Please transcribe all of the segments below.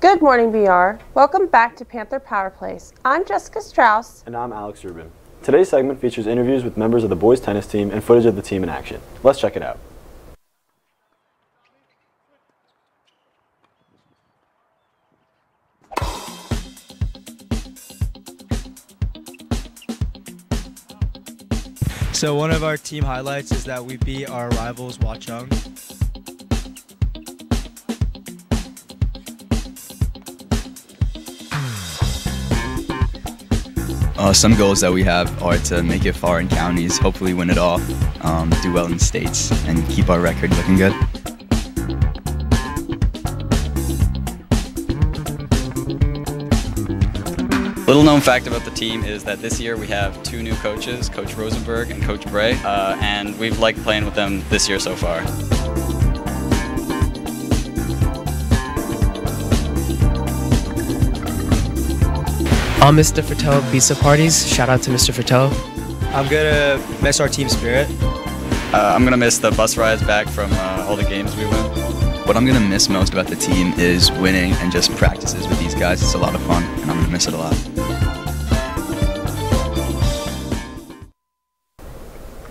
Good morning, BR. Welcome back to Panther Power Plays. I'm Jessica Strauss. And I'm Alex Rubin. Today's segment features interviews with members of the boys tennis team and footage of the team in action. Let's check it out. So one of our team highlights is that we beat our rivals Watchung. Uh, some goals that we have are to make it far in counties, hopefully win it all, um, do well in states, and keep our record looking good. Little known fact about the team is that this year we have two new coaches, Coach Rosenberg and Coach Bray, uh, and we've liked playing with them this year so far. All Mr. Fertel pizza parties. Shout out to Mr. Fertel. I'm gonna miss our team spirit. Uh, I'm gonna miss the bus rides back from uh, all the games we win. What I'm going to miss most about the team is winning and just practices with these guys. It's a lot of fun, and I'm going to miss it a lot.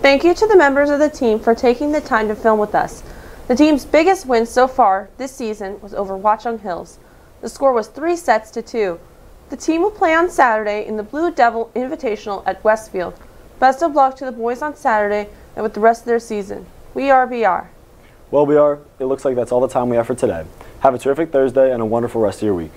Thank you to the members of the team for taking the time to film with us. The team's biggest win so far this season was over Watchung Hills. The score was three sets to two. The team will play on Saturday in the Blue Devil Invitational at Westfield. Best of luck to the boys on Saturday and with the rest of their season. We are BR. Well, we are. It looks like that's all the time we have for today. Have a terrific Thursday and a wonderful rest of your week.